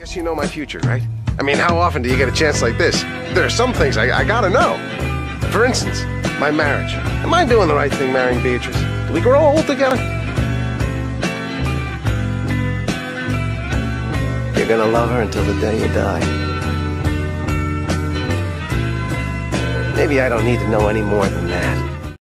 Guess you know my future, right? I mean, how often do you get a chance like this? There are some things I, I gotta know. For instance, my marriage. Am I doing the right thing marrying Beatrice? Do we grow old together? You're gonna love her until the day you die. Maybe I don't need to know any more than that.